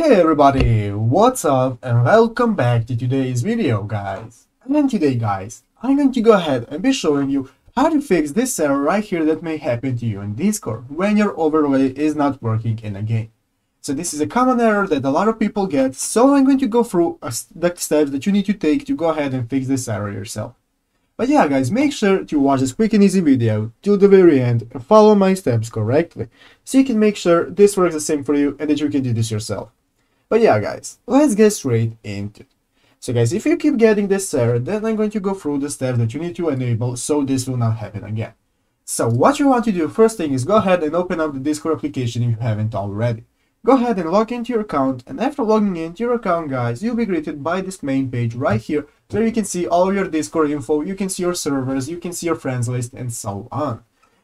Hey everybody, what's up and welcome back to today's video guys. And today guys, I'm going to go ahead and be showing you how to fix this error right here that may happen to you in Discord when your overlay is not working in a game. So this is a common error that a lot of people get, so I'm going to go through the steps that you need to take to go ahead and fix this error yourself. But yeah guys, make sure to watch this quick and easy video till the very end and follow my steps correctly, so you can make sure this works the same for you and that you can do this yourself. But yeah guys, let's get straight into it. So guys, if you keep getting this error, then I'm going to go through the steps that you need to enable so this will not happen again. So what you want to do first thing is go ahead and open up the Discord application if you haven't already. Go ahead and log into your account and after logging into your account guys, you'll be greeted by this main page right here where you can see all your Discord info, you can see your servers, you can see your friends list and so on.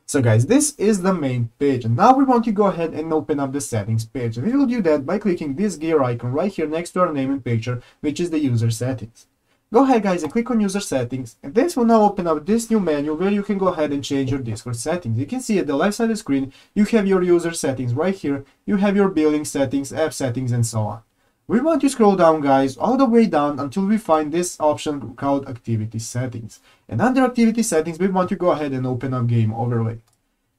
So guys, this is the main page and now we want to go ahead and open up the settings page we will do that by clicking this gear icon right here next to our name and picture which is the user settings. Go ahead guys and click on user settings and this will now open up this new menu where you can go ahead and change your Discord settings. You can see at the left side of the screen you have your user settings right here, you have your billing settings, app settings and so on. We want to scroll down guys all the way down until we find this option called activity settings. And under activity settings we want to go ahead and open up game overlay.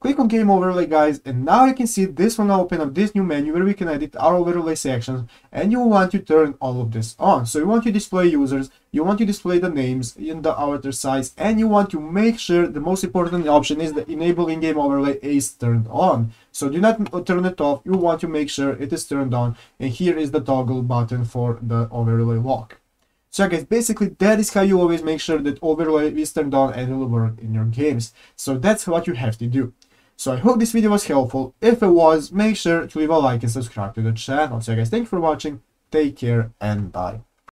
Click on game overlay guys and now you can see this will open up this new menu where we can edit our overlay sections and you want to turn all of this on. So you want to display users, you want to display the names in the avatar size and you want to make sure the most important option is the enable in-game overlay is turned on. So do not turn it off, you want to make sure it is turned on and here is the toggle button for the overlay lock. So guys, basically that is how you always make sure that overlay is turned on and it will work in your games. So that's what you have to do. So I hope this video was helpful. If it was, make sure to leave a like and subscribe to the channel. So guys, thank you for watching. Take care and bye.